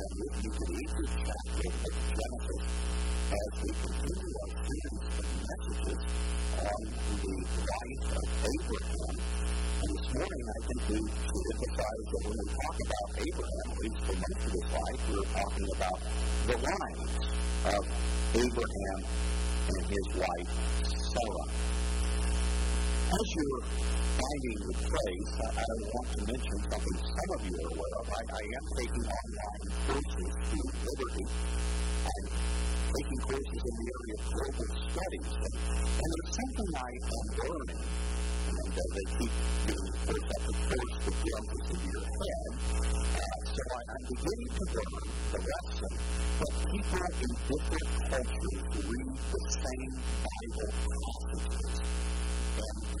That you can read this chapter of Genesis as we continue our series of messages on the life of Abraham. And this morning, I think we should emphasize that when we talk about Abraham, at least for most of his life, we're talking about the lines of Abraham and his wife Sarah as you're finding the place, I, I, want to mention something some of you are aware of. I, I am taking online courses through Liberty. I'm taking courses in the area of global studies. And there's something I am learning and uh, they keep doing course after course to get into your head. Uh, so I, am beginning to learn the lesson that people in different cultures read the same Bible passages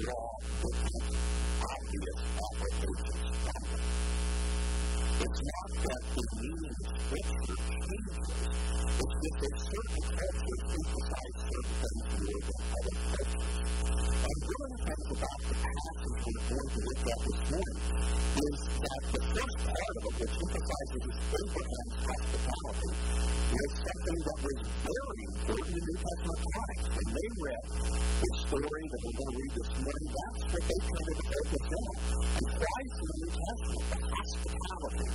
draw different obvious applications It's not that the meaning of Scripture changes, it's just that certain cultures emphasize certain things more than other cultures. And one of the things about the passage we're going to look at this morning is that the first part of it, which emphasizes Abraham's hospitality, was something that was very important in New Testament times. When they read, it story that we're going to read this morning, that's what they came to the focus on, as well as the New Testament, the hospitality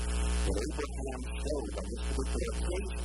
that Abraham showed us before creation.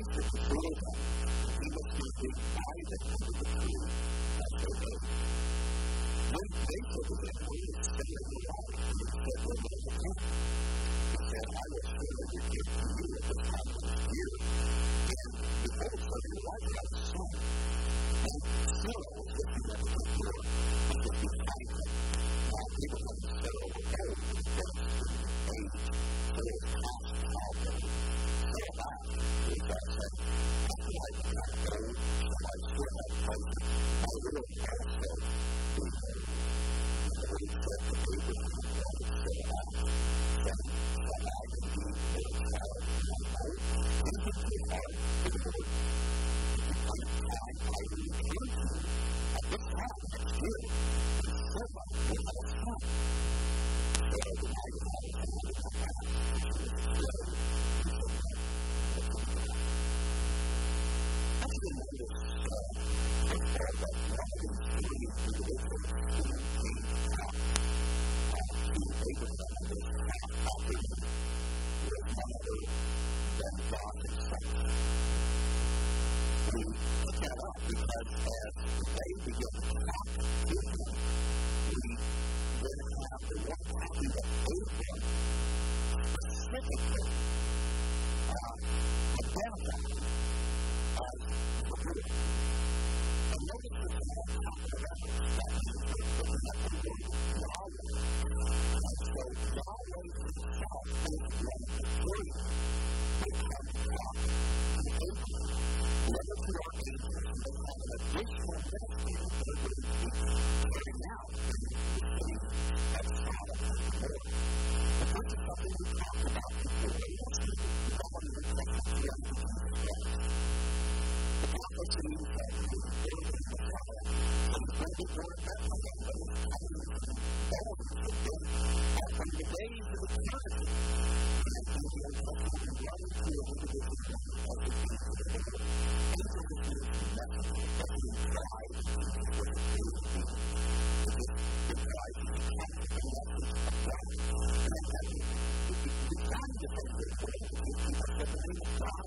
to prefer them, and he was standing by them under the tree as they ate. No place had been immersed so in not the rebels. That's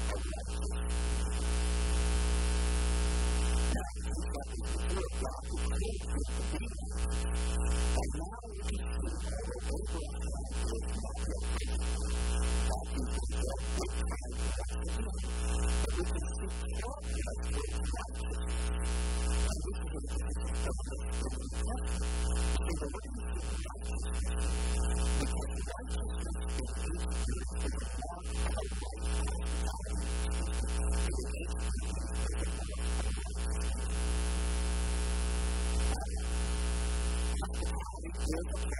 a righteous leader. Now, as I said before, that occurred at the beginning of the case. By now, you can see, although Abraham Okay.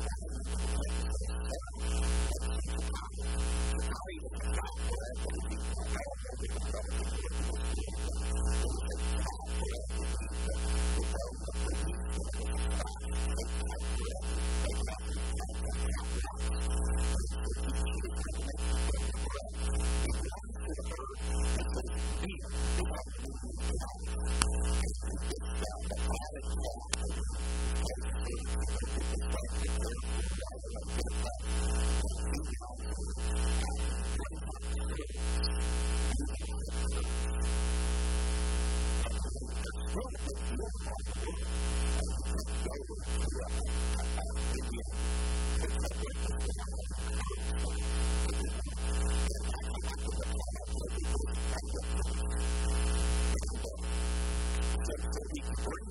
What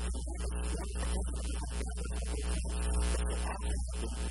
Thank you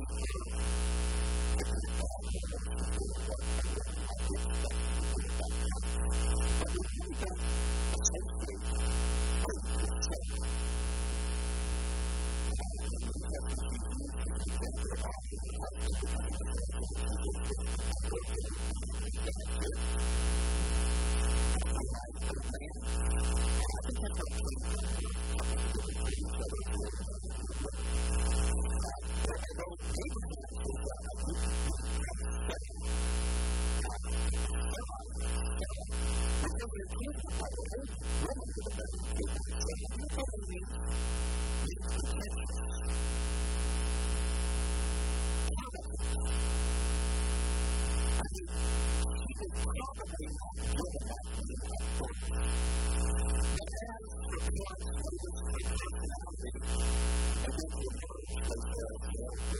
her to cut back on what probably not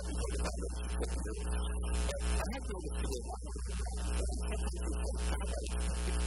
is to do not only one, but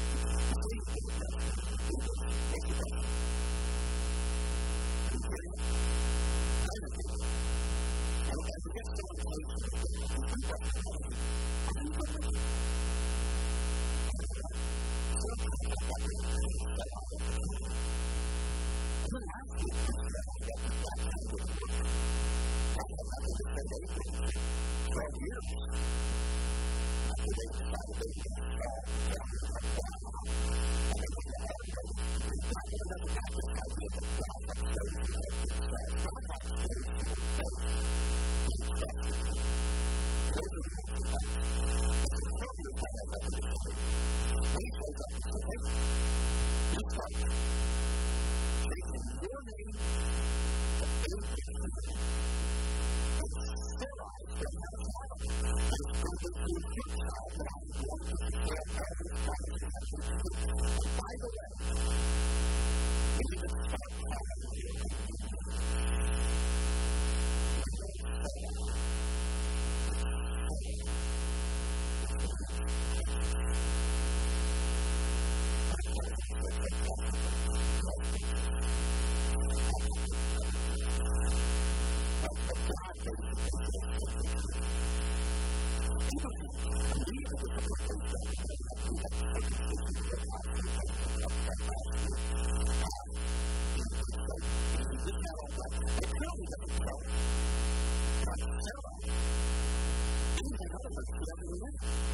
Amen.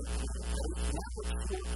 よし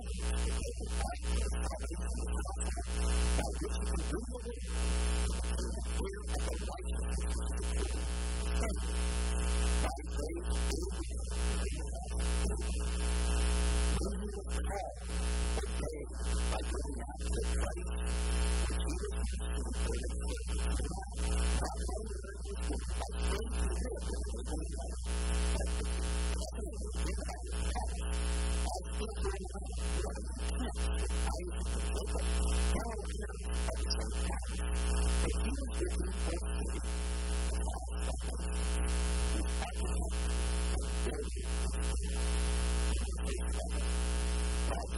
the government ought to establish a successful by which it can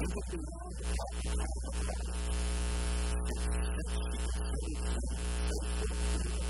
I don't know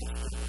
Gracias.